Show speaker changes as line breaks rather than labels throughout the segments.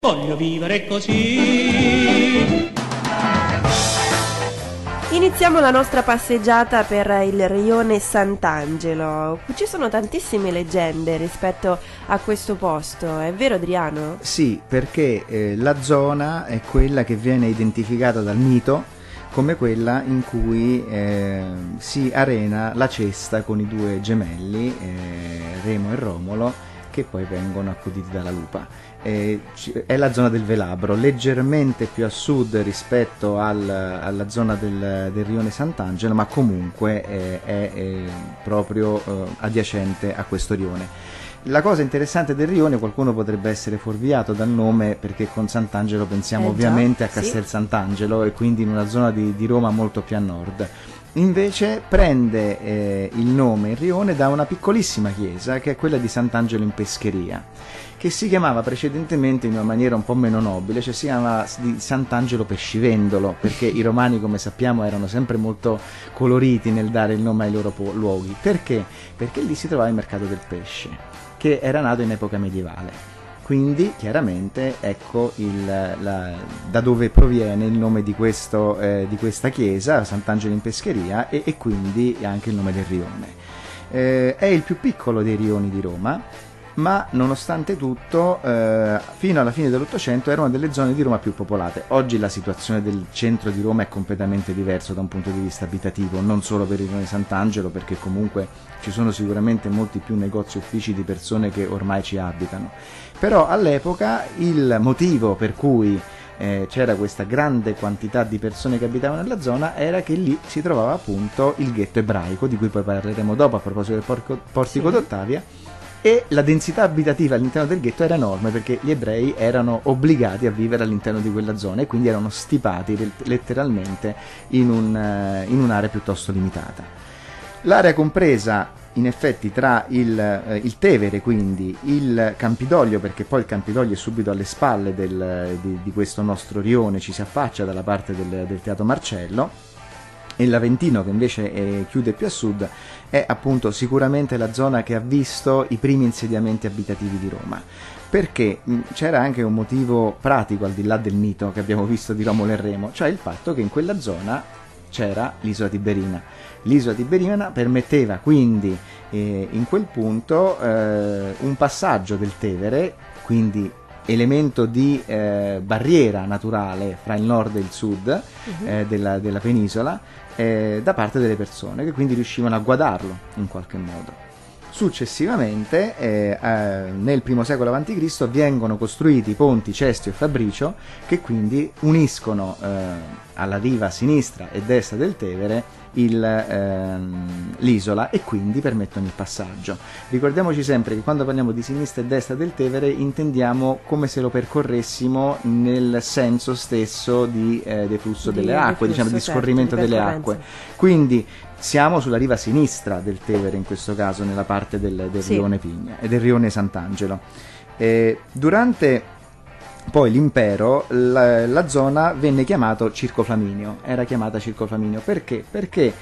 Voglio vivere così.
Iniziamo la nostra passeggiata per il rione Sant'Angelo. Ci sono tantissime leggende rispetto a questo posto, è vero Adriano?
Sì, perché eh, la zona è quella che viene identificata dal mito come quella in cui eh, si arena la cesta con i due gemelli, eh, Remo e Romolo, che poi vengono accuditi dalla lupa. Eh, è la zona del Velabro, leggermente più a sud rispetto al, alla zona del, del, rione Sant'Angelo, ma comunque è, è, è proprio eh, adiacente a questo rione. La cosa interessante del rione, qualcuno potrebbe essere fuorviato dal nome perché con Sant'Angelo pensiamo
Eh
ovviamente a
sì.
Castel Sant'Angelo e quindi in una zona di, di Roma molto più a nord. Invece prende eh, il nome il rione da una piccolissima chiesa che è quella di Sant'Angelo in Pescheria, che si chiamava precedentemente in una maniera un po' meno nobile, cioè si chiamava di Sant'Angelo Pescivendolo, perché i romani come sappiamo erano sempre molto coloriti nel dare il nome ai loro po- luoghi. Perché? Perché lì si trovava il mercato del pesce, che era nato in epoca medievale. Quindi chiaramente ecco il, la- da dove proviene il nome di, questo, eh, di questa chiesa, Sant'Angelo in Pescheria, e, e quindi anche il nome del rione. Eh, è il più piccolo dei rioni di Roma, ma nonostante tutto, eh, fino alla fine dell'Ottocento era una delle zone di Roma più popolate. Oggi la situazione del centro di Roma è completamente diversa da un punto di vista abitativo, non solo per il rione Sant'Angelo, perché comunque ci sono sicuramente molti più negozi e uffici di persone che ormai ci abitano. Però all'epoca il motivo per cui eh, c'era questa grande quantità di persone che abitavano nella zona era che lì si trovava appunto il ghetto ebraico, di cui poi parleremo dopo a proposito del portico
Sì.
d'Ottavia, e la densità abitativa all'interno del ghetto era enorme perché gli ebrei erano obbligati a vivere all'interno di quella zona e quindi erano stipati le- letteralmente in, un, eh, in un'area piuttosto limitata. L'area compresa in effetti tra il, eh, il Tevere, quindi il Campidoglio, perché poi il Campidoglio è subito alle spalle del- di, di questo nostro rione, ci si affaccia dalla parte del, del Teatro Marcello, e l'Aventino che invece eh, chiude più a sud è appunto sicuramente la zona che ha visto i primi insediamenti abitativi di Roma. Perché c'era anche un motivo pratico al di là del mito che abbiamo visto di Romolo e Remo cioè il fatto che in quella zona c'era l'isola Tiberina. L'isola Tiberina permetteva quindi eh, in quel punto eh, un passaggio del Tevere quindi elemento di eh, barriera naturale fra il nord e il sud eh, della, della penisola eh, da parte delle persone che quindi riuscivano a guadarlo in qualche modo. Successivamente, eh, eh, nel I secolo a.C., vengono costruiti i ponti Cestio e Fabricio che quindi uniscono eh, alla riva sinistra e destra del Tevere il, ehm, l'isola e quindi permettono il passaggio. Ricordiamoci sempre che quando parliamo di sinistra e destra del Tevere intendiamo come se lo percorressimo nel senso stesso di eh, deflusso
Di
delle acque,
deflusso,
diciamo di
certo,
scorrimento
di
delle acque. Quindi siamo sulla riva sinistra del Tevere in questo caso, nella parte del, del
Sì.
rione Pigna e del rione Sant'Angelo. Eh, durante poi l'impero, la, la zona venne chiamato Circo Flaminio, era chiamata Circo Flaminio perché? Perché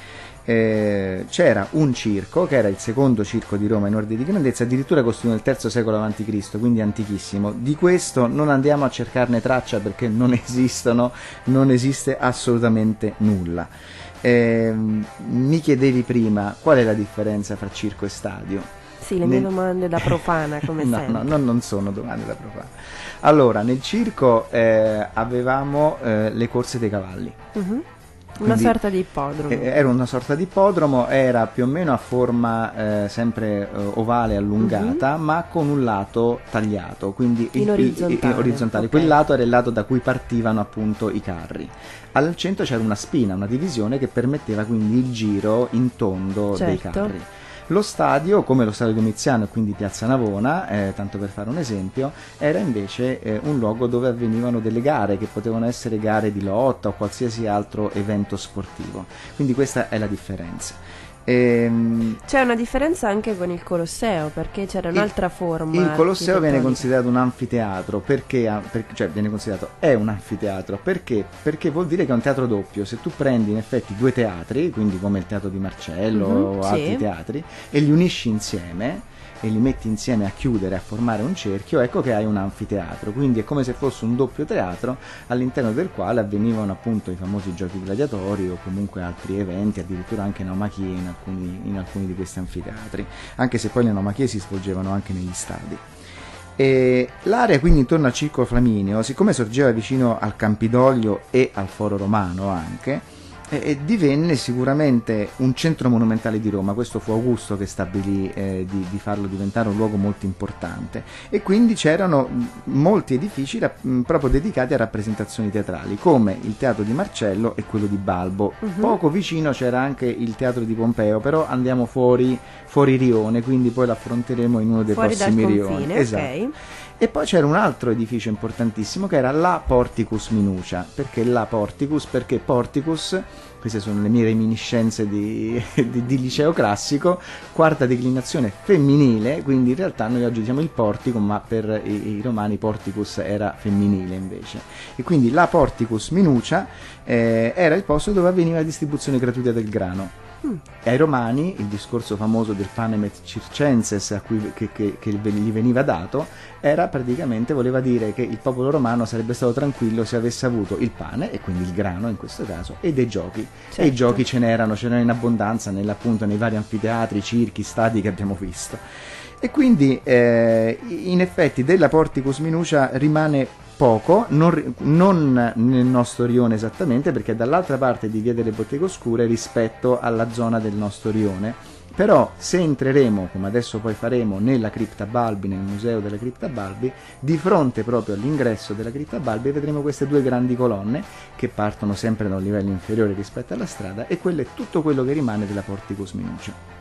eh, c'era un circo che era il secondo circo di Roma in ordine di grandezza, addirittura costruito nel III secolo a.C., quindi antichissimo. Di questo non andiamo a cercarne traccia perché non esistono, non esiste assolutamente nulla. Ehm, mi chiedevi prima qual è la differenza fra circo e stadio?
Sì, le mie
Nel-
domande da profana, come
no,
sempre.
no, no, non sono domande da profano. Allora, nel circo eh, avevamo eh, le corse dei cavalli.
Una
Quindi-
sorta di ippodromo.
Era una sorta di ippodromo, era più o meno a forma eh, sempre eh, ovale allungata, ma con un lato tagliato, quindi.
In orizzontale,
orizzontale.
ok.
Quel lato era il lato da cui partivano appunto i carri. Al centro c'era una spina, una divisione che permetteva quindi il giro in tondo dei
Certo.
carri. Lo stadio, come lo stadio Domiziano e quindi Piazza Navona, eh, tanto per fare un esempio, era invece eh, un luogo dove avvenivano delle gare che potevano essere gare di lotta o qualsiasi altro evento sportivo. Quindi questa è la differenza. Ehm,
C'è una differenza anche con il Colosseo, perché c'era
Il-
un'altra forma.
il Colosseo viene considerato un anfiteatro perché, ha- per- cioè viene considerato è un anfiteatro perché? Perché vuol dire che è un teatro doppio. Se tu prendi in effetti due teatri, quindi come il teatro di Marcello
Mhm,
o altri
sì.
teatri, e li unisci insieme, e li metti insieme a chiudere, a formare un cerchio, ecco che hai un anfiteatro. Quindi è come se fosse un doppio teatro all'interno del quale avvenivano appunto i famosi giochi gladiatori o comunque altri eventi, addirittura anche naumachie in alcuni, in alcuni di questi anfiteatri, anche se poi le naumachie si svolgevano anche negli stadi. E l'area quindi intorno al Circolo Flaminio, siccome sorgeva vicino al Campidoglio e al Foro Romano anche, e divenne sicuramente un centro monumentale di Roma, questo fu Augusto che stabilì eh, di, di, farlo diventare un luogo molto importante e quindi c'erano molti edifici rap- proprio dedicati a rappresentazioni teatrali come il teatro di Marcello e quello di Balbo, uh-huh. poco vicino c'era anche il teatro di Pompeo, però andiamo fuori, fuori Rione, quindi poi l'affronteremo in uno dei
fuori
prossimi.
Confine,
esatto.
Okay.
E poi c'era un altro edificio importantissimo che era la Porticus Minucia. Perché la Porticus? Perché Porticus, queste sono le mie reminiscenze di, di, di, liceo classico, quarta declinazione femminile, quindi in realtà noi oggi diciamo il portico, ma per i, i romani Porticus era femminile invece. E quindi la Porticus Minucia eh, era il posto dove avveniva la distribuzione gratuita del grano. Mm. E ai romani il discorso famoso del panem et circenses a cui, che, che, che, gli veniva dato era praticamente, voleva dire che il popolo romano sarebbe stato tranquillo se avesse avuto il pane, e quindi il grano in questo caso, e dei giochi. Certo. E i giochi ce n'erano, ce n'erano in abbondanza appunto, nei vari anfiteatri, circhi, stadi che abbiamo visto. E quindi eh, in effetti della Porticus Minucia rimane poco, non, non, nel nostro rione esattamente, perché è dall'altra parte di Via delle Botteghe Oscure rispetto alla zona del nostro rione. Però se entreremo, come adesso poi faremo, nella cripta Balbi, nel museo della cripta Balbi, di fronte proprio all'ingresso della cripta Balbi vedremo queste due grandi colonne che partono sempre da un livello inferiore rispetto alla strada e quello è tutto quello che rimane della Porticus Minucia.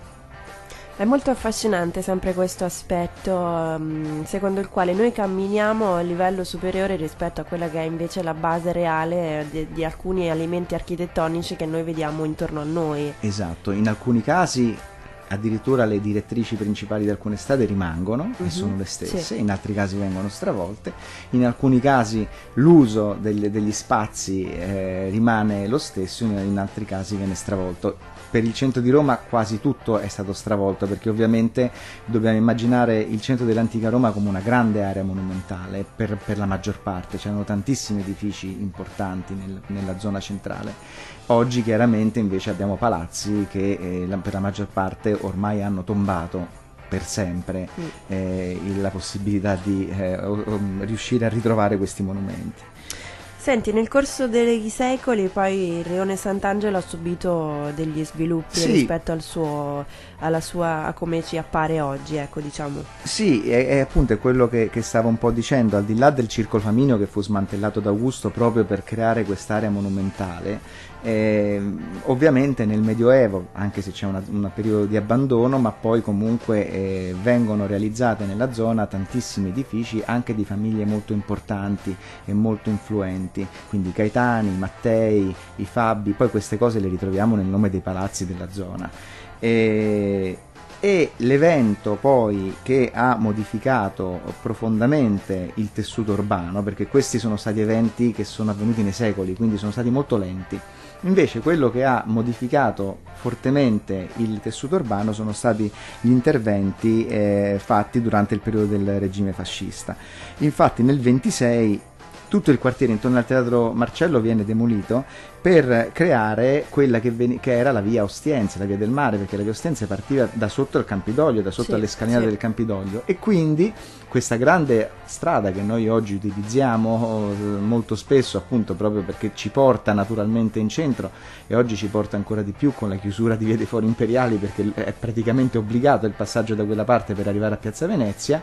È molto affascinante sempre questo aspetto um, secondo il quale noi camminiamo a livello superiore rispetto a quella che è invece la base reale di, di, alcuni elementi architettonici che noi vediamo intorno a noi.
Esatto, in alcuni casi addirittura le direttrici principali di alcune strade rimangono uh-huh. e mhm, sono le stesse, sì. in altri casi vengono stravolte, in alcuni casi l'uso degli, degli spazi eh, rimane lo stesso, in, in altri casi viene stravolto per il centro di Roma quasi tutto è stato stravolto perché ovviamente dobbiamo immaginare il centro dell'antica Roma come una grande area monumentale per, per la maggior parte, c'erano tantissimi edifici importanti nel, nella zona centrale. Oggi chiaramente invece abbiamo palazzi che eh, la, per la maggior parte ormai hanno tombato per sempre mm. eh, la possibilità di eh, riuscire a ritrovare questi monumenti.
Senti, nel corso dei secoli poi il Rione Sant'Angelo ha subito degli sviluppi sì. rispetto al suo, alla sua, a come ci appare oggi, ecco diciamo.
Sì, è, è appunto quello che, che, stavo un po' dicendo, al di là del Circolo Flaminio che fu smantellato da Augusto proprio per creare quest'area monumentale, eh, ovviamente nel Medioevo, anche se c'è un periodo di abbandono, ma poi comunque eh, vengono realizzate nella zona tantissimi edifici anche di famiglie molto importanti e molto influenti, quindi i Caetani, i Mattei, i Fabi, poi queste cose le ritroviamo nel nome dei palazzi della zona. E, e l'evento poi che ha modificato profondamente il tessuto urbano, perché questi sono stati eventi che sono avvenuti nei secoli, quindi sono stati molto lenti Invece quello che ha modificato fortemente il tessuto urbano sono stati gli interventi eh, fatti durante il periodo del regime fascista. Infatti nel 26 tutto il quartiere intorno al teatro Marcello viene demolito per creare quella che, ven- che, era la via Ostiense, la via del mare, perché la via Ostiense partiva da sotto il Campidoglio, da sotto sì, alle scalinate sì. del Campidoglio e quindi questa grande strada che noi oggi utilizziamo eh, molto spesso appunto proprio perché ci porta naturalmente in centro e oggi ci porta ancora di più con la chiusura di via dei Fori Imperiali perché è praticamente obbligato il passaggio da quella parte per arrivare a Piazza Venezia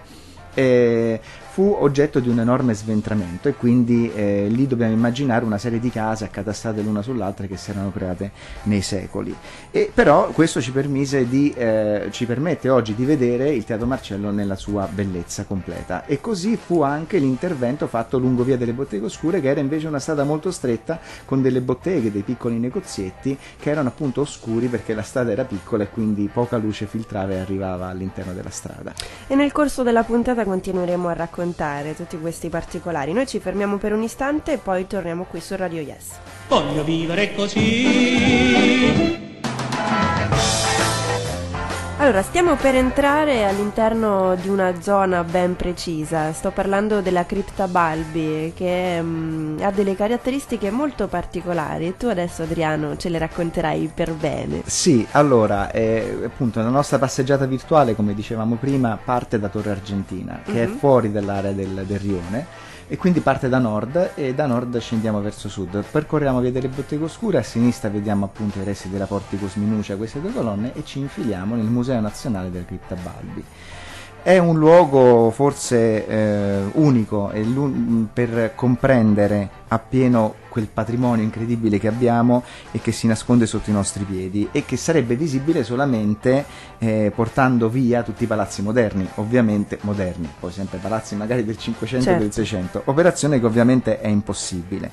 eh, fu oggetto di un enorme sventramento e quindi eh, lì dobbiamo immaginare una serie di case accatastrate l'una sull'altra che si erano create nei secoli. E però questo ci, di, eh, ci permette oggi di vedere il Teatro Marcello nella sua bellezza completa e così fu anche l'intervento fatto lungo via delle botteghe oscure che era invece una strada molto stretta con delle botteghe, dei piccoli negozietti che erano appunto oscuri perché la strada era piccola e quindi poca luce filtrava e arrivava all'interno della strada.
E nel corso della puntata continueremo a raccontare raccontare tutti questi particolari. Noi ci fermiamo per un istante e poi torniamo qui su Radio Yes.
Voglio vivere così
Allora, stiamo per entrare all'interno di una zona ben precisa. Sto parlando della cripta Balbi, che mm, ha delle caratteristiche molto particolari. E tu adesso, Adriano, ce le racconterai per bene.
Sì, allora, eh, appunto, la nostra passeggiata virtuale, come dicevamo prima, parte da Torre Argentina, che è
Mhm.
fuori dall'area del, del rione. E quindi parte da nord e da nord scendiamo verso sud. Percorriamo via delle botteghe oscure, a sinistra vediamo appunto i resti della Porticus Minucia, queste due colonne, e ci infiliamo nel Museo Nazionale del Cripta Balbi. È un luogo forse eh, unico per comprendere appieno quel patrimonio incredibile che abbiamo e che si nasconde sotto i nostri piedi e che sarebbe visibile solamente eh, portando via tutti i palazzi moderni, ovviamente moderni, poi sempre palazzi magari del 500 e del
Certo.
600, operazione che ovviamente è impossibile.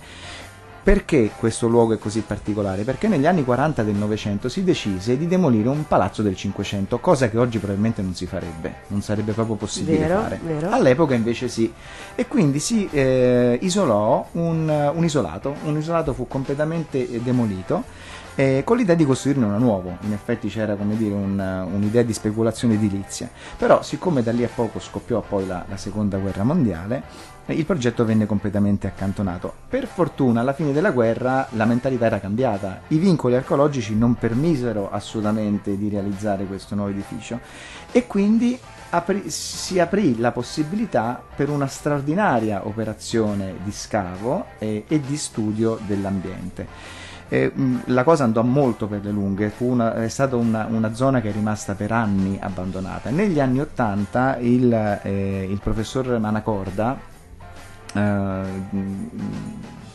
Perché questo luogo è così particolare? Perché negli anni 40 del Novecento si decise di demolire un palazzo del 500, cosa che oggi probabilmente non si farebbe, non sarebbe proprio possibile
Vero,
fare.
vero.
All'epoca invece sì. E quindi si eh, isolò un, un isolato, un isolato fu completamente eh, demolito eh, con l'idea di costruirne uno nuovo. In effetti c'era come dire un- un'idea di speculazione edilizia. Però siccome da lì a poco scoppiò poi la, la seconda guerra mondiale, il progetto venne completamente accantonato. Per fortuna alla fine della guerra la mentalità era cambiata, i vincoli archeologici non permisero assolutamente di realizzare questo nuovo edificio e quindi apri- si aprì la possibilità per una straordinaria operazione di scavo e, e di studio dell'ambiente. Eh, la cosa andò molto per le lunghe, una- è stata una, una zona che è rimasta per anni abbandonata. Negli anni Ottanta il, eh, il professor Manacorda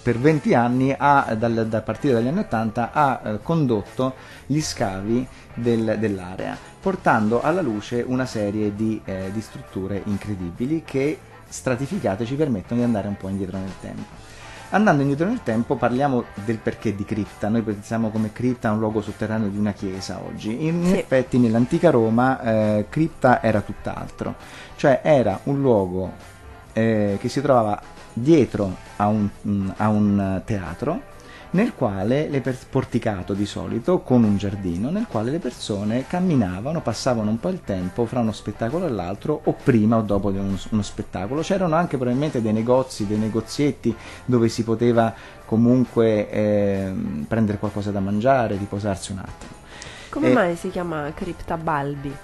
per 20 anni ha, dal, da partire dagli anni 80 ha eh, condotto gli scavi del- dell'area portando alla luce una serie di, eh, di strutture incredibili che stratificate ci permettono di andare un po' indietro nel tempo. Andando indietro nel tempo parliamo del perché di cripta, noi pensiamo come cripta a un luogo sotterraneo di una chiesa oggi, in
Sì.
effetti nell'antica Roma eh, cripta era tutt'altro, cioè era un luogo eh, che si trovava dietro a un, mm, a un teatro nel quale le per- porticato di solito con un giardino nel quale le persone camminavano, passavano un po' il tempo fra uno spettacolo e l'altro o prima o dopo di uno, uno spettacolo. C'erano anche probabilmente dei negozi, dei negozietti dove si poteva comunque ehm, prendere qualcosa da mangiare, riposarsi un attimo.
Come
Eh,
mai si chiama cripta Balbi?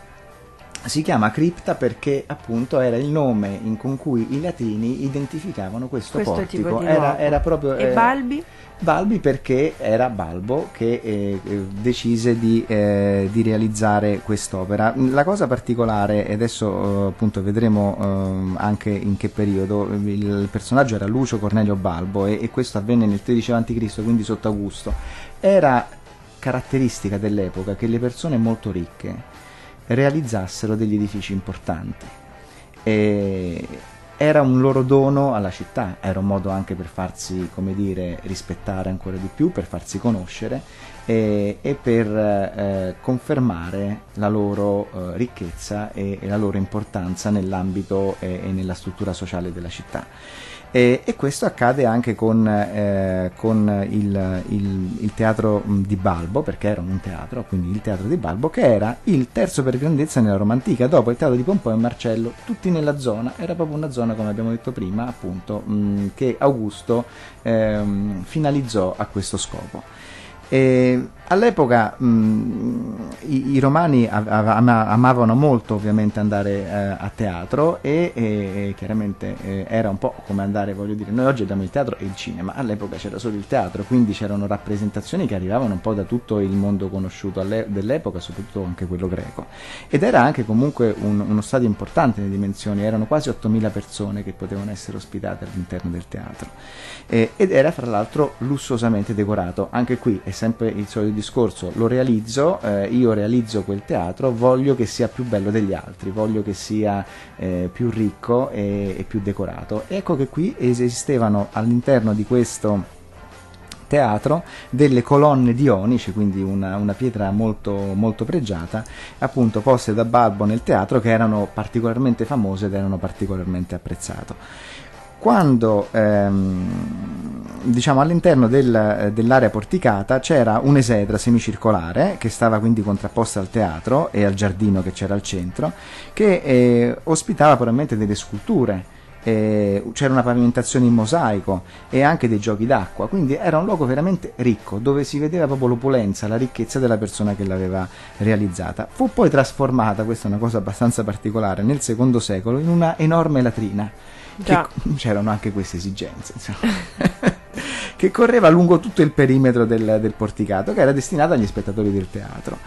Si chiama cripta perché appunto era il nome in- con cui i latini identificavano questo,
Questo
portico.
tipo di
era, era proprio
E
eh,
Balbi?
Balbi perché era Balbo che eh, eh, decise di, eh, di realizzare quest'opera. La cosa particolare, e adesso eh, appunto vedremo ehm, anche in che periodo, il personaggio era Lucio Cornelio Balbo e, e questo avvenne nel 13 a.C., quindi sotto Augusto. Era caratteristica dell'epoca che le persone molto ricche realizzassero degli edifici importanti. E era un loro dono alla città, era un modo anche per farsi, come dire, rispettare ancora di più, per farsi conoscere e, e per eh, confermare la loro eh, ricchezza e, e la loro importanza nell'ambito e, e nella struttura sociale della città. E, e questo accade anche con, eh, con il, il- il teatro mh, di Balbo, perché era un teatro, quindi il teatro di Balbo, che era il terzo per grandezza nella Roma antica, dopo il teatro di Pompeo e Marcello, tutti nella zona, era proprio una zona, come abbiamo detto prima, appunto, mh, che Augusto ehm, finalizzò a questo scopo. E all'epoca mh, i, i romani av- av- ama- amavano molto ovviamente andare eh, a teatro e, e- e chiaramente eh, era un po' come andare, voglio dire, noi oggi abbiamo il teatro e il cinema, all'epoca c'era solo il teatro, quindi c'erano rappresentazioni che arrivavano un po' da tutto il mondo conosciuto dell'epoca, soprattutto anche quello greco. Ed era anche comunque un- uno stadio importante nelle dimensioni, erano quasi 8.000 persone che potevano essere ospitate all'interno del teatro. Eh, ed era fra l'altro lussuosamente decorato. Anche qui è sempre il solito discorso: lo realizzo, eh, io realizzo quel teatro, voglio che sia più bello degli altri, voglio che sia eh, più ricco e, e più decorato. Ecco che qui esistevano all'interno di questo teatro delle colonne di onice, quindi una, una pietra molto, molto pregiata, appunto poste da Balbo nel teatro che erano particolarmente famose ed erano particolarmente apprezzate. Quando ehm, diciamo, all'interno del- dell'area porticata c'era un'esedra semicircolare che stava quindi contrapposta al teatro e al giardino che c'era al centro, che eh, ospitava probabilmente delle sculture. eh, c'era una pavimentazione in mosaico e anche dei giochi d'acqua, quindi era un luogo veramente ricco dove si vedeva proprio l'opulenza, la ricchezza della persona che l'aveva realizzata. Fu poi trasformata, questa è una cosa abbastanza particolare, nel secondo secolo in una enorme latrina. Che-
Già.
c'erano anche queste esigenze, che correva lungo tutto il perimetro del, del porticato, che era destinato agli spettatori del teatro.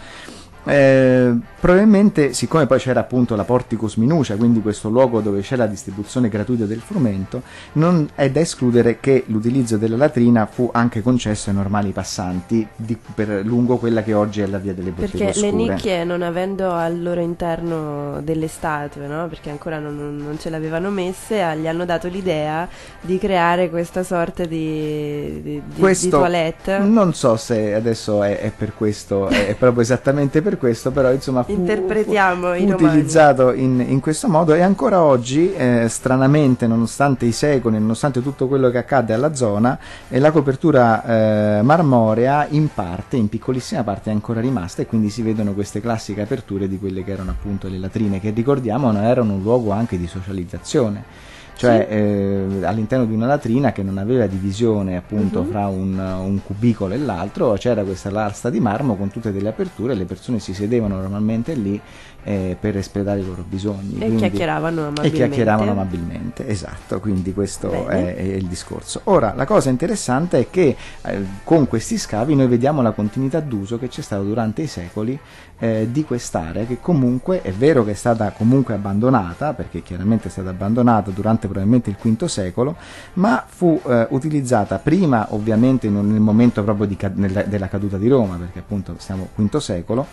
Eh, probabilmente, siccome poi c'era appunto la Porticus Minucia, quindi questo luogo dove c'è la distribuzione gratuita del frumento, non è da escludere che l'utilizzo della latrina fu anche concesso ai normali passanti di- per lungo quella che oggi è la via delle botteghe
Perché le
oscure.
nicchie non avendo al loro interno delle statue, no? perché ancora non, non- ce l'avevano messe, ah, gli hanno dato l'idea di creare questa sorta di, di, di- di toilette.
non so se adesso è, è per questo, è, è proprio esattamente per questo, però insomma fu,
Interpretiamo
fu utilizzato in, in questo modo e ancora oggi, eh, stranamente, nonostante i secoli, nonostante tutto quello che accadde alla zona, eh, la copertura eh, marmorea in parte, in piccolissima parte, è ancora rimasta e quindi si vedono queste classiche aperture di quelle che erano appunto le latrine, che ricordiamo erano un luogo anche di socializzazione. Cioè eh, all'interno di una latrina che non aveva divisione appunto
Mhm.
fra un, un cubicolo e l'altro, c'era questa lastra di marmo con tutte delle aperture e le persone si sedevano normalmente lì eh, per espletare i loro bisogni.
E
Quindi-
chiacchieravano
e
amabilmente.
chiacchieravano amabilmente, esatto, quindi questo è, è il discorso. Ora, la cosa interessante è che eh, con questi scavi noi vediamo la continuità d'uso che c'è stata durante i secoli eh, di quest'area, che comunque è vero che è stata comunque abbandonata, perché chiaramente è stata abbandonata durante probabilmente il V secolo, ma fu eh, utilizzata prima ovviamente un- nel momento proprio di nella- della caduta di Roma, perché appunto siamo V secolo,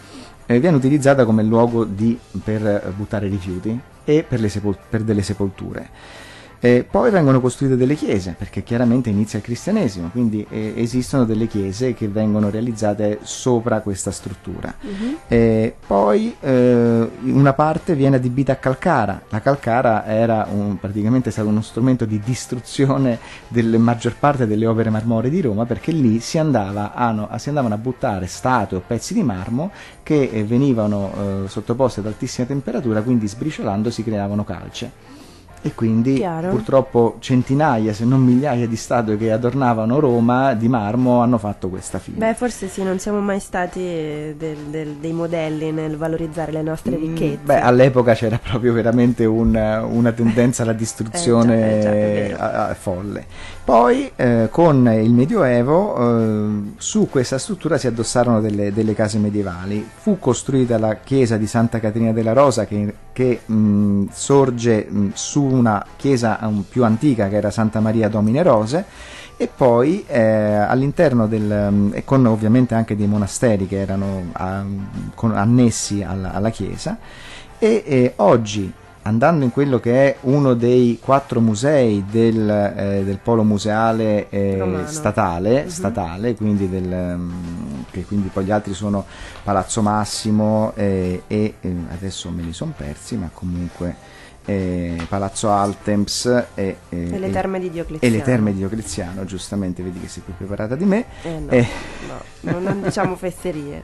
eh, viene utilizzata come luogo di- per buttare rifiuti e per, sepol- per delle sepolture. Eh, poi vengono costruite delle chiese, perché chiaramente inizia il cristianesimo, quindi eh, esistono delle chiese che vengono realizzate sopra questa struttura.
Mhm.
Eh, poi eh, una parte viene adibita a calcara. La calcara era un- praticamente stato uno strumento di distruzione della maggior parte delle opere marmoree di Roma perché lì si, andava a, no- si andavano a buttare statue o pezzi di marmo che eh, venivano eh, sottoposti ad altissima temperatura, quindi sbriciolando si creavano calce. E quindi
Chiaro.
purtroppo centinaia, se non migliaia di statue che adornavano Roma di marmo hanno fatto questa fine.
Beh, forse sì, non siamo mai stati del- del- dei modelli nel valorizzare le nostre
Mm,
ricchezze.
Beh, all'epoca c'era proprio veramente un- una tendenza alla distruzione
Eh, già, eh, già,
a- a- folle. Poi eh, con il Medioevo eh, su questa struttura si addossarono delle, delle case medievali. Fu costruita la chiesa di Santa Caterina della Rosa che, che, mh, sorge mh, su una chiesa più antica che era Santa Maria Domine Rose e poi eh, all'interno del mm, e con ovviamente anche dei monasteri che erano ah, con- annessi alla, alla chiesa e eh, oggi andando in quello che è uno dei quattro musei del, eh, del polo museale eh, statale,
Mhm.
statale quindi del, mm, che quindi poi gli altri sono Palazzo Massimo eh, e eh, adesso me li sono persi ma comunque eh, Palazzo Altemps e, eh,
E le
e-
terme di
e
Diocleziano.
le terme di Diocleziano, giustamente vedi che sei più preparata di me.
Eh, no,
Eh.
no, non- diciamo fesserie.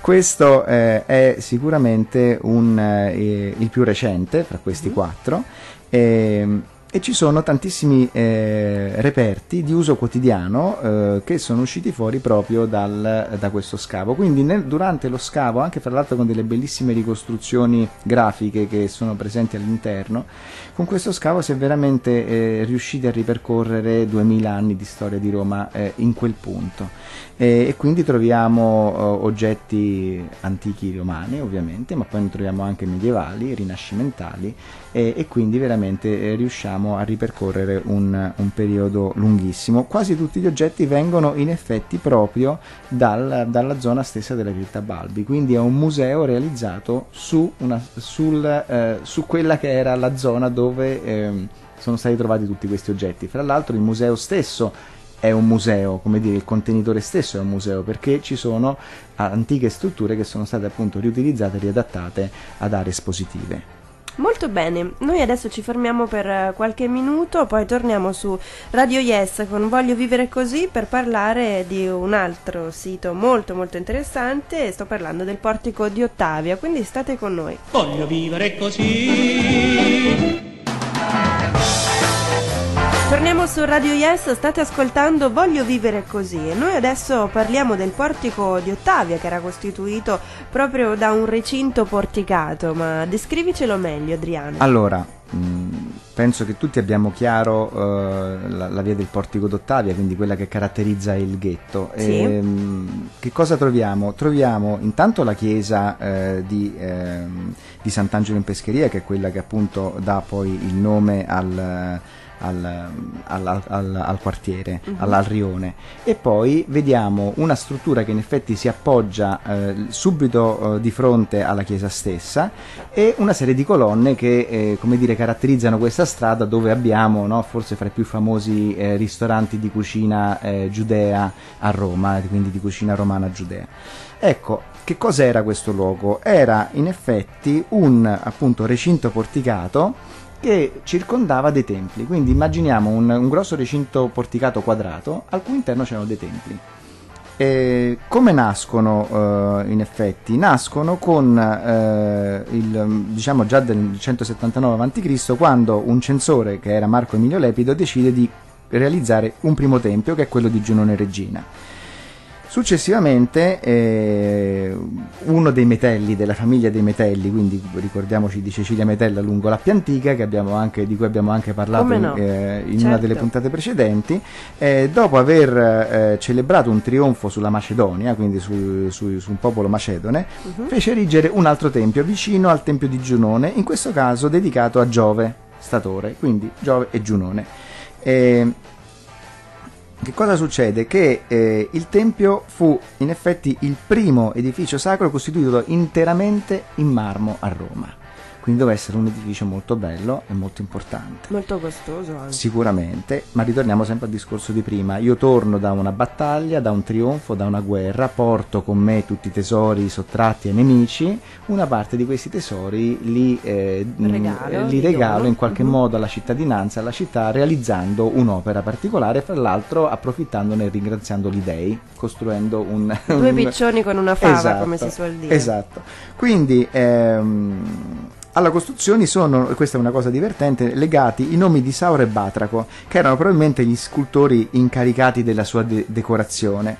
Questo eh, è sicuramente un, eh, il più recente fra questi
Mhm.
quattro ehm, e ci sono tantissimi eh, reperti di uso quotidiano eh, che sono usciti fuori proprio dal- da questo scavo. Quindi nel- durante lo scavo, anche fra l'altro con delle bellissime ricostruzioni grafiche che sono presenti all'interno, con questo scavo si è veramente eh, riusciti a ripercorrere 2000 anni di storia di Roma eh, in quel punto. E, quindi troviamo eh, oggetti antichi romani ovviamente, ma poi ne troviamo anche medievali, rinascimentali e, e quindi veramente eh, riusciamo a ripercorrere un, un periodo lunghissimo. Quasi tutti gli oggetti vengono in effetti proprio dal- dalla zona stessa della Virta Balbi, quindi è un museo realizzato su, una- sul, eh, su quella che era la zona dove ehm, sono stati trovati tutti questi oggetti. Fra l'altro il museo stesso è un museo, come dire, il contenitore stesso è un museo perché ci sono antiche strutture che sono state appunto riutilizzate e riadattate ad aree espositive.
Molto bene, noi adesso ci fermiamo per eh, qualche minuto, poi torniamo su Radio Yes con Voglio vivere così per parlare di un altro sito molto molto interessante, sto parlando del portico di Ottavia, quindi state con noi.
Voglio vivere così.
Torniamo su Radio Yes, state ascoltando Voglio vivere così e noi adesso parliamo del portico di Ottavia che era costituito proprio da un recinto porticato, ma descrivicelo meglio Adriano.
Allora, penso che tutti abbiamo chiaro eh, la, la via del portico d'Ottavia, quindi quella che caratterizza il ghetto.
Sì.
E, mh, che cosa troviamo? Troviamo intanto la chiesa eh, di, ehm, di Sant'Angelo in Pescheria, che è quella che appunto dà poi il nome al al, al, al, al quartiere,
Mhm.
al rione. E poi vediamo una struttura che in effetti si appoggia eh, subito eh, di fronte alla chiesa stessa e una serie di colonne che eh, come dire, caratterizzano questa strada dove abbiamo no, forse fra i più famosi eh, ristoranti di cucina eh, giudea a Roma, quindi di cucina romana giudea. Ecco, che cos'era questo luogo? Era in effetti un appunto recinto porticato che circondava dei templi. Quindi immaginiamo un, un grosso recinto porticato quadrato al cui interno c'erano dei templi. E come nascono eh, in effetti? Nascono con eh, il diciamo già del 179 a.C. quando un censore che era Marco Emilio Lepido decide di realizzare un primo tempio che è quello di Giunone Regina. Successivamente eh, uno dei metelli della famiglia dei metelli, quindi ricordiamoci di Cecilia Metella lungo l'Appia Antica, anche, di cui abbiamo anche parlato
no?
eh, in una
Certo.
delle puntate precedenti, eh, dopo aver eh, celebrato un trionfo sulla Macedonia, quindi su, su- su un popolo macedone,
Mhm.
fece erigere un altro tempio vicino al tempio di Giunone, in questo caso dedicato a Giove, statore, quindi Giove e Giunone. Che cosa succede? Che eh, il Tempio fu in effetti il primo edificio sacro costituito interamente in marmo a Roma. Quindi doveva essere un edificio molto bello e molto importante.
Molto costoso anche.
Sicuramente, ma ritorniamo sempre al discorso di prima. Io torno da una battaglia, da un trionfo, da una guerra, porto con me tutti i tesori sottratti ai nemici, una parte di questi tesori li, eh, mh,
Regalo,
li regalo in qualche
Mhm.
modo alla cittadinanza, alla città, realizzando un'opera particolare, fra l'altro approfittandone e ringraziando gli dei, costruendo un...
Due
un-
piccioni con una fava,
Esatto,
come si suol dire.
Esatto. Quindi ehm, alla costruzione sono, e questa è una cosa divertente, legati i nomi di Sauro e Batraco, che erano probabilmente gli scultori incaricati della sua de- decorazione.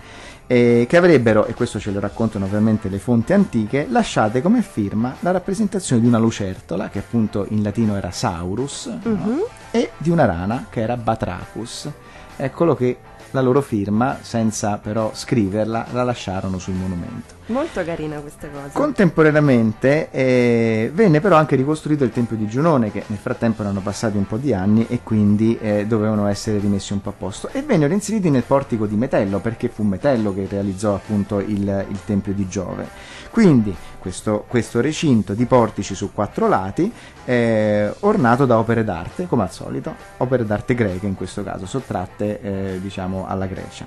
eh, che avrebbero, e questo ce lo raccontano ovviamente le fonti antiche, lasciate come firma la rappresentazione di una lucertola, che appunto in latino era Saurus, no?
Mhm.
e di una rana, che era Batracus. Eccolo che la loro firma, senza però scriverla, la lasciarono sul monumento.
Molto carina questa cosa.
Contemporaneamente eh, venne però anche ricostruito il Tempio di Giunone, che nel frattempo erano passati un po' di anni e quindi eh, dovevano essere rimessi un po' a posto. E vennero inseriti nel portico di Metello, perché fu Metello che realizzò appunto il, il Tempio di Giove. Quindi questo, questo recinto di portici su quattro lati, eh, ornato da opere d'arte, come al solito, opere d'arte greche in questo caso, sottratte eh, diciamo alla Grecia.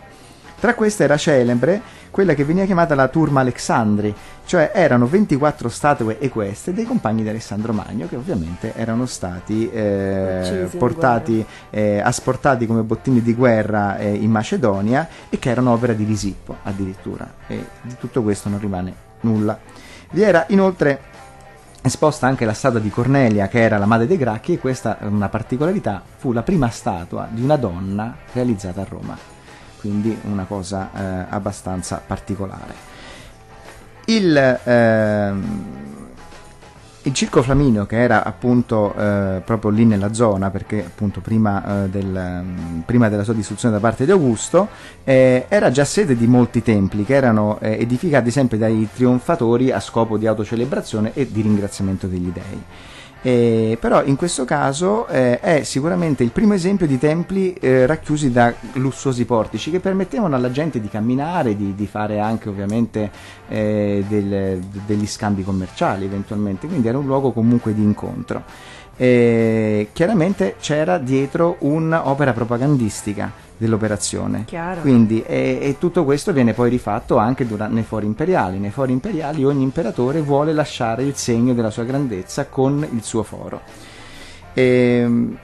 Tra queste era celebre quella che veniva chiamata la Turma Alexandri, cioè erano 24 statue equestre dei compagni di Alessandro Magno che ovviamente erano stati eh, portati, eh, asportati come bottini di guerra eh, in Macedonia e che erano opera di Risippo addirittura. E di tutto questo non rimane nulla. Vi era inoltre esposta anche la statua di Cornelia che era la madre dei Gracchi e questa una particolarità fu la prima statua di una donna realizzata a Roma. Quindi una cosa eh, abbastanza particolare. Il, ehm, il Circo Flaminio che era appunto eh, proprio lì nella zona perché appunto prima, eh, del, ehm, prima della sua distruzione da parte di Augusto eh, era già sede di molti templi che erano eh, edificati sempre dai trionfatori a scopo di autocelebrazione e di ringraziamento degli dei. Eh, però in questo caso eh, è sicuramente il primo esempio di templi eh, racchiusi da lussuosi portici che permettevano alla gente di camminare, di, di fare anche ovviamente eh, del- degli scambi commerciali eventualmente, quindi era un luogo comunque di incontro. E chiaramente c'era dietro un'opera propagandistica dell'operazione.
Chiaro.
Quindi, e, e tutto questo viene poi rifatto anche dura- nei fori imperiali. Nei fori imperiali ogni imperatore vuole lasciare il segno della sua grandezza con il suo foro. Ehm,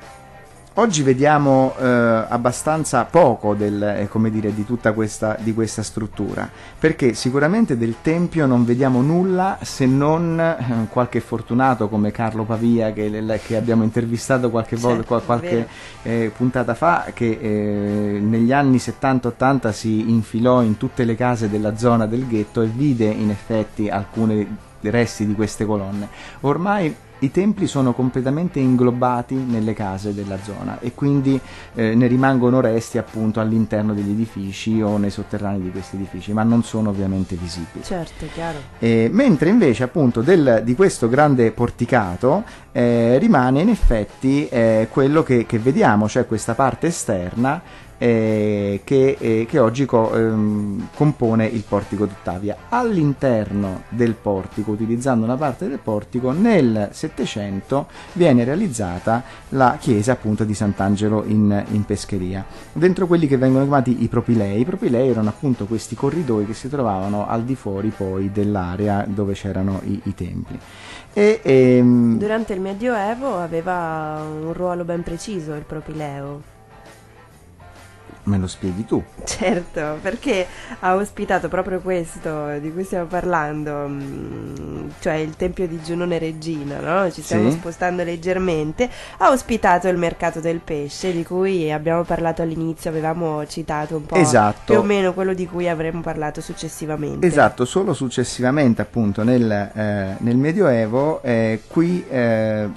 Oggi vediamo eh, abbastanza poco del, eh, come dire, di tutta questa, di questa struttura, perché sicuramente del Tempio non vediamo nulla se non eh, qualche fortunato come Carlo Pavia che, che abbiamo intervistato qualche, volta,
Certo,
qual- qualche eh, puntata fa, che eh, negli anni 70-80 si infilò in tutte le case della zona del ghetto e vide in effetti alcuni resti di queste colonne. Ormai i templi sono completamente inglobati nelle case della zona e quindi eh, ne rimangono resti appunto all'interno degli edifici o nei sotterranei di questi edifici, ma non sono ovviamente visibili.
Certo, chiaro.
Eh, mentre invece appunto del- di questo grande porticato eh, rimane in effetti eh, quello che, che vediamo, cioè questa parte esterna eh, che, eh, che oggi co- ehm, compone il portico d'Ottavia. All'interno del portico, utilizzando una parte del portico, nel Settecento viene realizzata la chiesa appunto di Sant'Angelo in, in Pescheria. Dentro quelli che vengono chiamati i propilei, i propilei erano appunto questi corridoi che si trovavano al di fuori poi dell'area dove c'erano i, i templi. E, ehm,
Durante il Medioevo aveva un ruolo ben preciso il propileo.
Me lo spieghi tu?
Certo, perché ha ospitato proprio questo di cui stiamo parlando, mm, cioè il tempio di Giunone Regina, no? Ci stiamo
Sì.
spostando leggermente. Ha ospitato il mercato del pesce, di cui abbiamo parlato all'inizio, avevamo citato un po'
Esatto.
più o meno quello di cui avremmo parlato successivamente.
Esatto, solo successivamente appunto nel, eh, nel Medioevo eh, qui eh,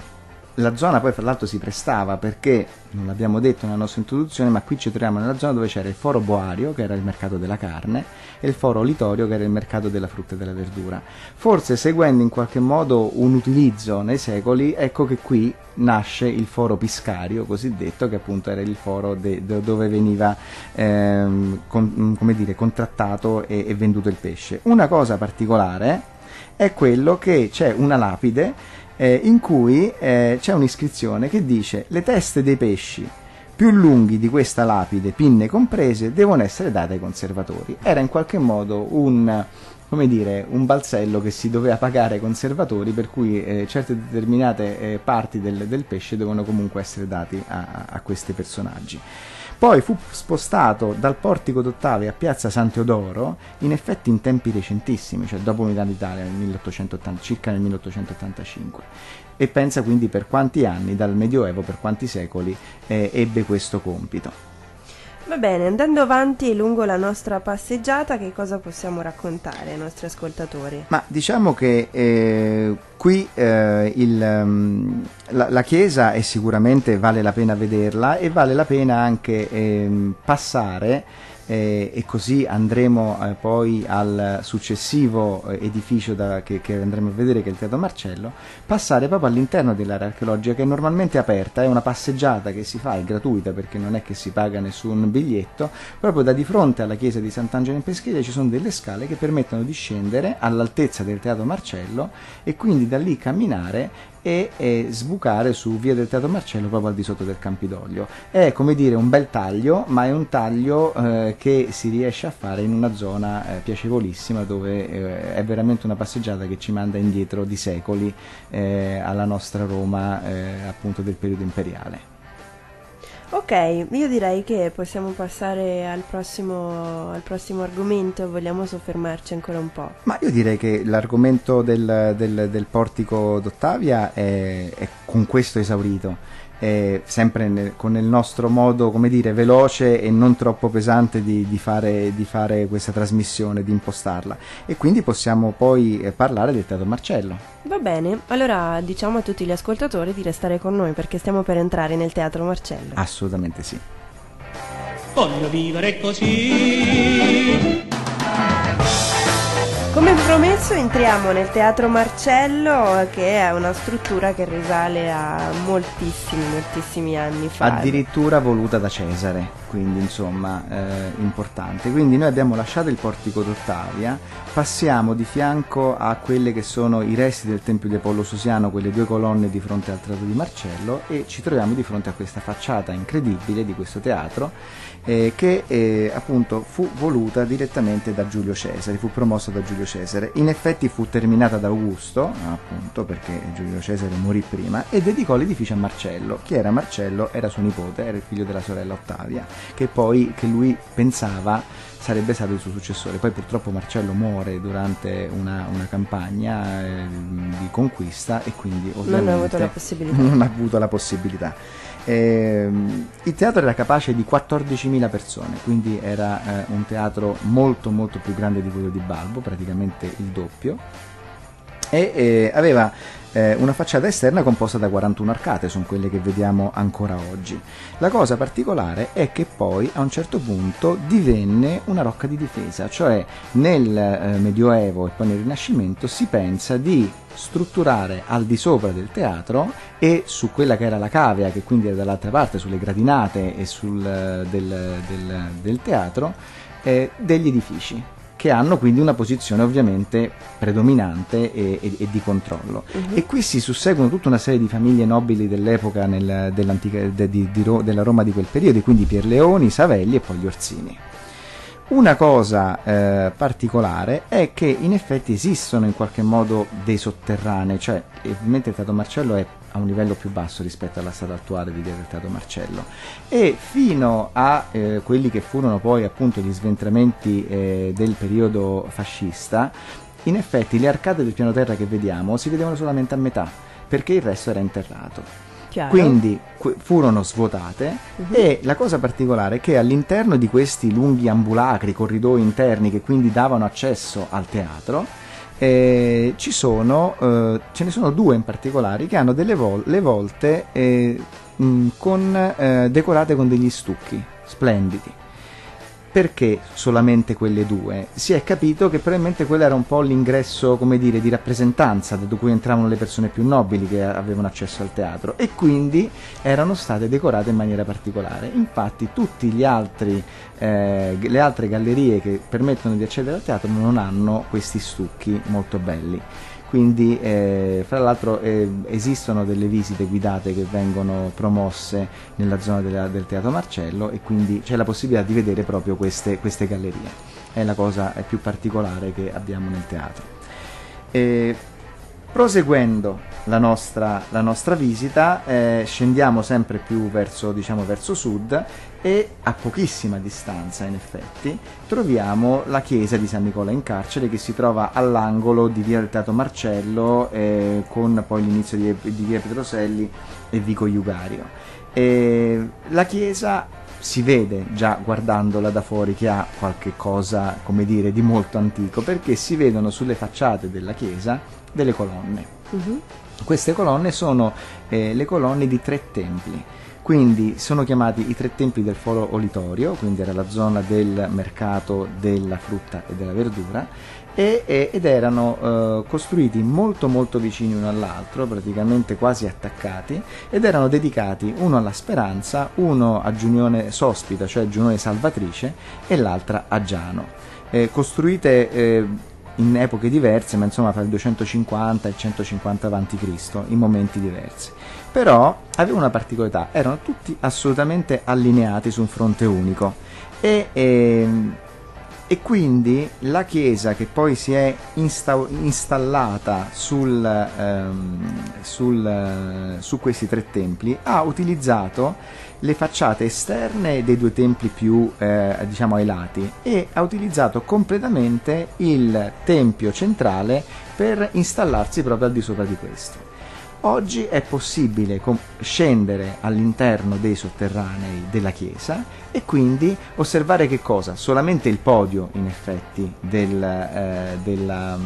la zona poi fra l'altro si prestava perché, non l'abbiamo detto nella nostra introduzione, ma qui ci troviamo nella zona dove c'era il foro Boario che era il mercato della carne e il foro Litorio che era il mercato della frutta e della verdura. Forse seguendo in qualche modo un utilizzo nei secoli, ecco che qui nasce il foro Piscario cosiddetto che appunto era il foro de- de- dove veniva ehm, con- come dire, contrattato e- e venduto il pesce. Una cosa particolare è quello che c'è una lapide eh, in cui eh, c'è un'iscrizione che dice le teste dei pesci più lunghi di questa lapide, pinne comprese, devono essere date ai conservatori. Era in qualche modo un, come dire, un balzello che si doveva pagare ai conservatori, per cui eh, certe determinate eh, parti del, del pesce devono comunque essere dati a, a questi personaggi. Poi fu spostato dal portico d'Ottavia a piazza San Teodoro, in effetti in tempi recentissimi, cioè dopo l'unità d'Italia, nel 1880, circa nel 1885. E pensa quindi per quanti anni, dal Medioevo, per quanti secoli, eh, ebbe questo compito.
Va bene, andando avanti lungo la nostra passeggiata, che cosa possiamo raccontare ai nostri ascoltatori?
Ma diciamo che eh, qui eh, il, ehm, la, la chiesa è sicuramente vale la pena vederla e vale la pena anche ehm, passare eh, e così andremo eh, poi al successivo eh, edificio da- che, che andremo a vedere che è il Teatro Marcello, passare proprio all'interno dell'area archeologica che è normalmente aperta, è una passeggiata che si fa, è gratuita perché non è che si paga nessun biglietto, proprio da di fronte alla chiesa di Sant'Angelo in Pescheria ci sono delle scale che permettono di scendere all'altezza del Teatro Marcello e quindi da lì camminare e, e sbucare su via del Teatro Marcello proprio al di sotto del Campidoglio. È come dire un bel taglio, ma è un taglio eh, che si riesce a fare in una zona eh, piacevolissima dove eh, è veramente una passeggiata che ci manda indietro di secoli eh, alla nostra Roma eh, appunto del periodo imperiale.
Ok, io direi che possiamo passare al prossimo, al prossimo argomento, vogliamo soffermarci ancora un po'.
Ma io direi che l'argomento del, del- del portico d'Ottavia è, è con questo esaurito. È sempre nel- con il nostro modo, come dire, veloce e non troppo pesante di, di fare, di fare questa trasmissione, di impostarla. E quindi possiamo poi eh, parlare del Teatro Marcello.
Va bene, allora diciamo a tutti gli ascoltatori di restare con noi perché stiamo per entrare nel Teatro Marcello.
Assolutamente sì.
Voglio vivere così.
Come promesso entriamo nel Teatro Marcello che è una struttura che risale a moltissimi, moltissimi anni fa.
Addirittura voluta da Cesare, quindi insomma eh, importante. Quindi noi abbiamo lasciato il portico d'Ottavia, passiamo di fianco a quelle che sono i resti del Tempio di Apollo Sosiano, quelle due colonne di fronte al Teatro di Marcello e ci troviamo di fronte a questa facciata incredibile di questo teatro eh, che eh, appunto fu voluta direttamente da Giulio Cesare, fu promossa da Giulio Cesare. In effetti fu terminata da Augusto, appunto perché Giulio Cesare morì prima, e dedicò l'edificio a Marcello. Chi era Marcello? Era suo nipote, era il figlio della sorella Ottavia, che poi che lui pensava sarebbe stato il suo successore. Poi purtroppo Marcello muore durante una, una campagna eh, di conquista e quindi ovviamente
non ha avuto la possibilità.
Eh, il teatro era capace di 14.000 persone, quindi era eh, un teatro molto molto più grande di quello di Balbo, praticamente il doppio, e eh, aveva eh, una facciata esterna composta da 41 arcate, sono quelle che vediamo ancora oggi. La cosa particolare è che poi a un certo punto divenne una rocca di difesa, cioè nel eh, Medioevo e poi nel Rinascimento si pensa di strutturare al di sopra del teatro e su quella che era la cavea, che quindi era dall'altra parte, sulle gradinate e sul, del, del, del teatro, eh, degli edifici che hanno quindi una posizione ovviamente predominante e, e, e di controllo. Uh-huh. E qui si susseguono tutta una serie di famiglie nobili dell'epoca nel, de, di, di, della Roma di quel periodo, quindi Pierleoni, Savelli e poi gli Orsini. Una cosa eh, particolare è che in effetti esistono in qualche modo dei sotterranei, cioè ovviamente il Teatro Marcello è a un livello più basso rispetto alla strada attuale di Teatro Marcello e fino a eh, quelli che furono poi appunto gli sventramenti eh, del periodo fascista, in effetti le arcate del piano terra che vediamo si vedevano solamente a metà perché il resto era interrato.
Chiaro.
Quindi furono svuotate uh-huh. e la cosa particolare è che all'interno di questi lunghi ambulacri, corridoi interni che quindi davano accesso al teatro, eh, ci sono, eh, ce ne sono due in particolare che hanno delle vol- le volte eh, mh, con, eh, decorate con degli stucchi splendidi perché solamente quelle due? Si è capito che probabilmente quello era un po' l'ingresso, come dire, di rappresentanza da cui entravano le persone più nobili che avevano accesso al teatro e quindi erano state decorate in maniera particolare. Infatti tutte eh, le altre gallerie che permettono di accedere al teatro non hanno questi stucchi molto belli quindi eh, fra l'altro eh, esistono delle visite guidate che vengono promosse nella zona della, del Teatro Marcello e quindi c'è la possibilità di vedere proprio queste, queste gallerie. È la cosa più particolare che abbiamo nel teatro. E, proseguendo la nostra, la nostra visita, eh, scendiamo sempre più verso, diciamo, verso sud e a pochissima distanza, in effetti, troviamo la chiesa di San Nicola in carcere che si trova all'angolo di via del Teatro Marcello eh, con poi l'inizio di, di, via Petroselli e Vico Iugario. E la chiesa si vede già guardandola da fuori che ha qualche cosa, come dire, di molto antico, perché si vedono sulle facciate della chiesa delle colonne. Uh-huh. Queste colonne sono eh, le colonne di tre templi. Quindi sono chiamati i tre templi del Foro Olitorio, quindi era la zona del mercato della frutta e della verdura, e, e, ed erano eh, costruiti molto molto vicini uno all'altro, praticamente quasi attaccati, ed erano dedicati uno alla Speranza, uno a Giunione Sospita, cioè Giunione Salvatrice, e l'altra a Giano. Eh, costruite eh, in epoche diverse, ma insomma fra il 250 e il 150 a.C., in momenti diversi. Però aveva una particolarità, erano tutti assolutamente allineati su un fronte unico e, e, ehm, e quindi la chiesa che poi si è insta- installata sul, ehm, sul, su questi tre templi ha utilizzato le facciate esterne dei due templi più eh, diciamo ai lati e ha utilizzato completamente il tempio centrale per installarsi proprio al di sopra di questo. Oggi è possibile scendere all'interno dei sotterranei della chiesa e quindi osservare che cosa? Solamente il podio, in effetti, del, eh, della,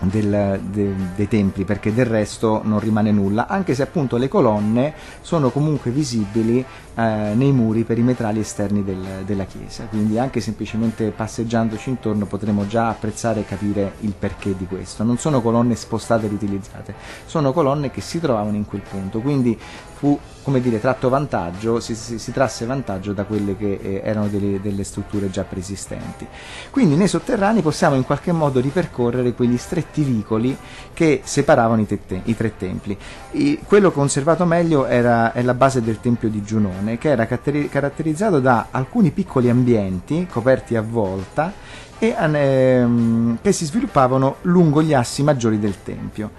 del, de, dei templi perché del resto non rimane nulla anche se appunto le colonne sono comunque visibili eh, nei muri perimetrali esterni del, della chiesa quindi anche semplicemente passeggiandoci intorno potremo già apprezzare e capire il perché di questo non sono colonne spostate e riutilizzate sono colonne che si trovavano in quel punto quindi fu come dire, tratto vantaggio, si, si, si, trasse vantaggio da quelle che eh, erano delle, delle, strutture già preesistenti. Quindi nei sotterranei possiamo in qualche modo ripercorrere quegli stretti vicoli che separavano i, te, i tre templi. I, quello conservato meglio era, è la base del tempio di Giunone, che era caratterizzato da alcuni piccoli ambienti coperti a volta e, ehm, che si sviluppavano lungo gli assi maggiori del tempio.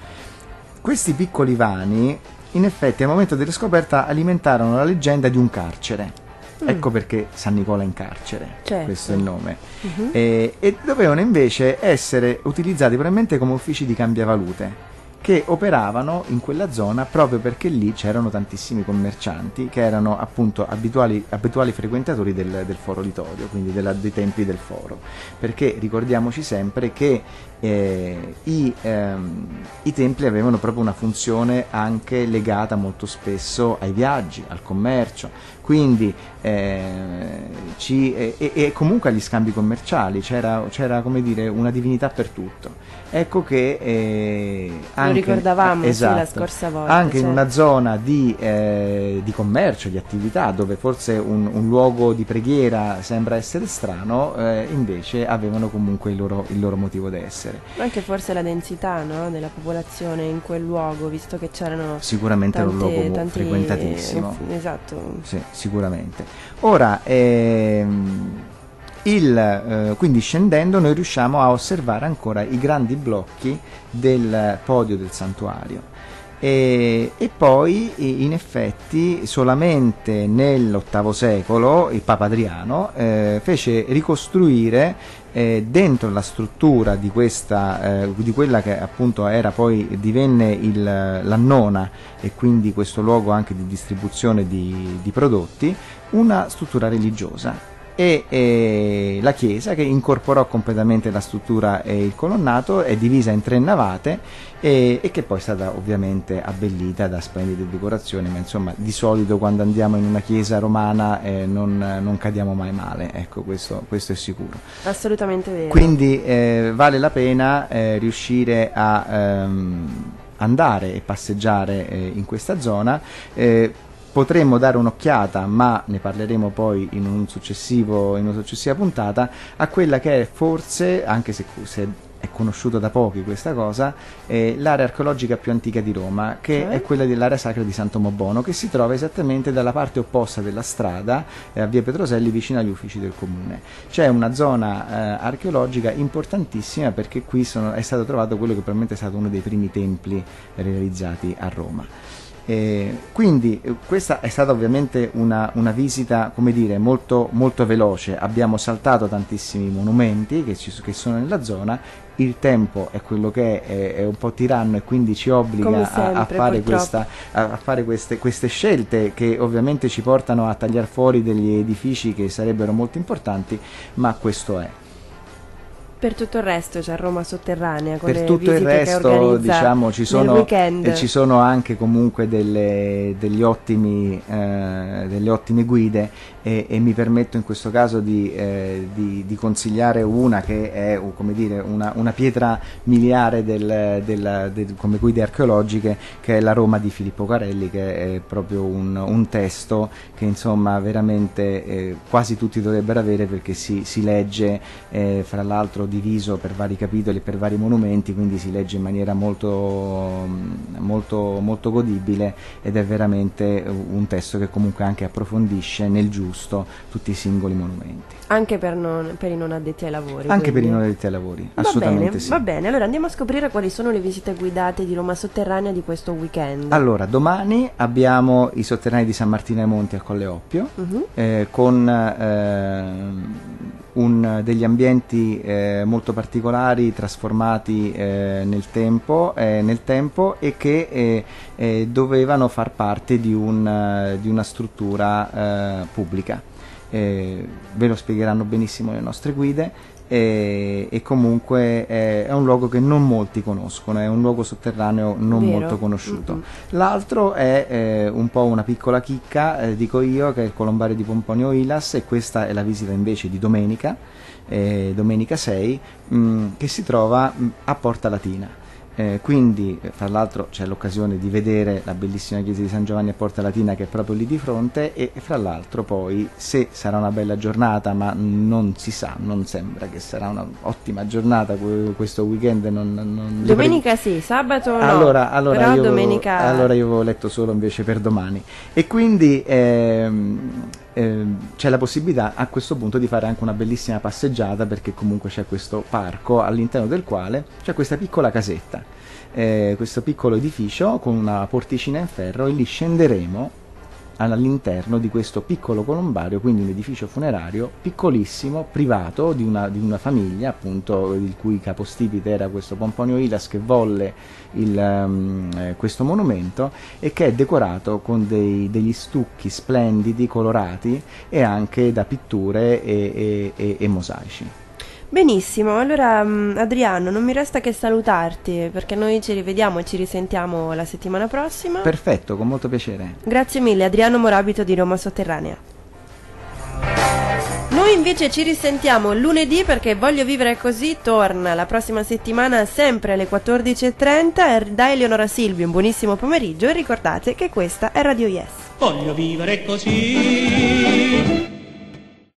Questi piccoli vani in effetti al momento della scoperta alimentarono la leggenda di un carcere. Mm. Ecco perché San Nicola in carcere, certo. questo è il nome. Uh-huh. E, e dovevano invece essere utilizzati probabilmente come uffici di cambiavalute che operavano in quella zona proprio perché lì c'erano tantissimi commercianti che erano appunto abituali, abituali frequentatori del, del, foro Litorio, quindi della, dei templi del foro. Perché ricordiamoci sempre che eh, i, ehm, i, templi avevano proprio una funzione anche legata molto spesso ai viaggi, al commercio, quindi eh, ci, e, e, comunque agli scambi commerciali, c'era, c'era come dire una divinità per tutto. Ecco che eh,
anche, lo ricordavamo esatto, sì, la scorsa volta.
Anche cioè. in una zona di, eh, di, commercio, di attività, dove forse un, un, luogo di preghiera sembra essere strano, eh, invece avevano comunque il loro, il loro motivo d'essere.
Anche forse la densità no, della popolazione in quel luogo, visto che c'erano.
Sicuramente
tante,
era un luogo tanti, frequentatissimo.
esatto.
Sì, sicuramente. Ora, ehm, il, eh, quindi scendendo noi riusciamo a osservare ancora i grandi blocchi del podio del santuario. E, e, poi in effetti solamente nell'VIII secolo il Papa Adriano eh, fece ricostruire eh, dentro la struttura di, questa, eh, di quella che appunto era poi divenne il, l'annona e quindi questo luogo anche di distribuzione di, di prodotti una struttura religiosa e, e, la chiesa che incorporò completamente la struttura e il colonnato è divisa in tre navate e, e, che poi è stata ovviamente abbellita da splendide decorazioni ma insomma di solito quando andiamo in una chiesa romana eh, non, non, cadiamo mai male ecco questo, questo, è sicuro.
Assolutamente vero.
Quindi eh, vale la pena eh, riuscire a ehm, andare e passeggiare eh, in questa zona eh, potremmo dare un'occhiata, ma ne parleremo poi in, un in una successiva puntata, a quella che è forse, anche se, se è conosciuta da pochi questa cosa, è l'area archeologica più antica di Roma, che cioè? è quella dell'area sacra di Santo Mobono, che si trova esattamente dalla parte opposta della strada, eh, a via Petroselli, vicino agli uffici del comune. C'è una zona eh, archeologica importantissima perché qui sono, è stato trovato quello che probabilmente è stato uno dei primi templi realizzati a Roma. Eh, quindi eh, questa è stata ovviamente una, una visita come dire, molto, molto, veloce, abbiamo saltato tantissimi monumenti che, ci, che, sono nella zona, il tempo è quello che è, è un po' tiranno e quindi ci obbliga sempre, a, a, fare, questa, a, fare queste, queste, scelte che ovviamente ci portano a tagliare fuori degli edifici che sarebbero molto importanti, ma questo è.
Per tutto il resto c'è Roma sotterranea. Con
per tutto il resto, diciamo, ci sono, e ci sono anche comunque delle, degli ottimi, eh, delle ottime guide e, e, mi permetto in questo caso di, eh, di, di consigliare una che è dire, una, una pietra miliare del, del, del, come guide archeologiche che è la Roma di Filippo Carelli che è proprio un, un testo che insomma veramente eh, quasi tutti dovrebbero avere perché si, si legge eh, fra l'altro diviso per vari capitoli e per vari monumenti quindi si legge in maniera molto, molto, molto godibile ed è veramente un testo che comunque anche approfondisce nel giusto giusto tutti i singoli monumenti.
Anche per, non, per i non addetti ai lavori.
Anche quindi. per i non addetti ai lavori, va assolutamente
bene,
sì.
Va bene, allora andiamo a scoprire quali sono le visite guidate di Roma Sotterranea di questo weekend.
Allora, domani abbiamo i sotterranei di San Martino ai Monti a Colle Oppio, uh-huh. eh, con eh, un, degli ambienti eh, molto particolari trasformati eh, nel, tempo, eh, nel, tempo, e che eh, eh, dovevano far parte di, un, di una struttura pubblica. eh, ve lo spiegheranno benissimo le nostre guide e, e comunque è, è, un luogo che non molti conoscono, è un luogo sotterraneo non
Vero.
molto conosciuto.
Mm-mm.
L'altro è eh, un po' una piccola chicca, eh, dico io, che è il Colombario di Pomponio Ilas e questa è la visita invece di domenica, eh, domenica 6, mh, che si trova mh, a Porta Latina. Eh, quindi, eh, fra l'altro, c'è l'occasione di vedere la bellissima chiesa di San Giovanni a Porta Latina che è proprio lì di fronte e, fra l'altro poi, se sarà una bella giornata, ma non si sa, non sembra che sarà un'ottima giornata questo weekend. Non, non
domenica sì, sabato no.
Allora, allora
però
io,
domenica...
allora io avevo letto solo invece per domani. E quindi... Ehm, eh, c'è la possibilità a questo punto di fare anche una bellissima passeggiata perché comunque c'è questo parco all'interno del quale c'è questa piccola casetta, eh, questo piccolo edificio con una porticina in ferro e lì scenderemo all'interno di questo piccolo colombario, quindi un edificio funerario piccolissimo, privato, di una, di una famiglia, appunto, il cui capostipite era questo Pomponio Ilas che volle il, um, questo monumento e che è decorato con dei, degli stucchi splendidi, colorati e anche da pitture e, e, e, e mosaici.
Benissimo, allora mh, Adriano, non mi resta che salutarti perché noi ci rivediamo e ci risentiamo la settimana prossima.
Perfetto, con molto piacere.
Grazie mille, Adriano Morabito di Roma Sotterranea. Noi invece ci risentiamo lunedì perché Voglio vivere così torna la prossima settimana sempre alle 14.30 da Eleonora Silvi un buonissimo pomeriggio e ricordate che questa è Radio Yes.
Voglio vivere così